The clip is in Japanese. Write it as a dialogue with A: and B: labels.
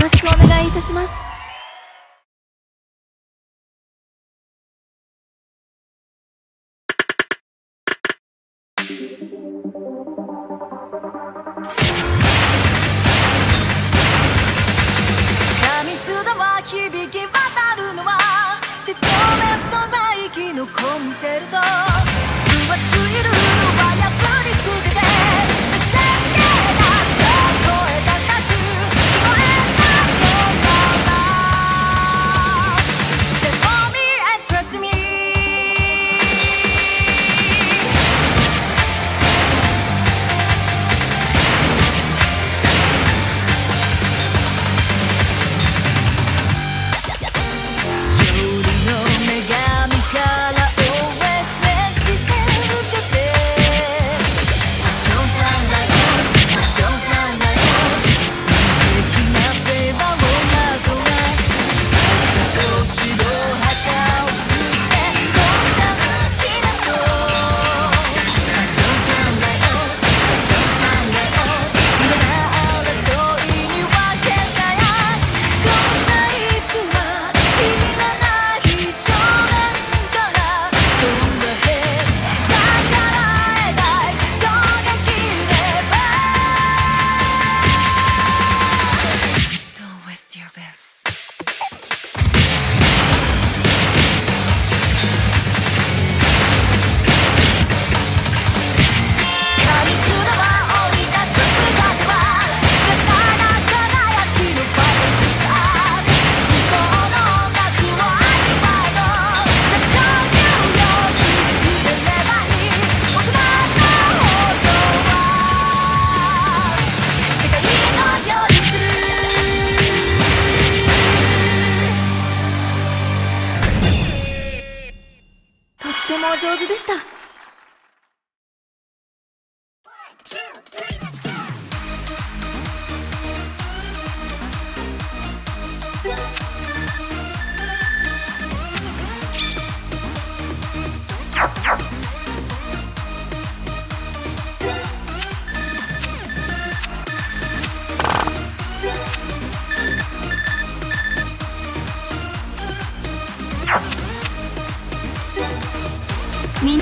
A: よろしくお願いいたします。お上手でした。み。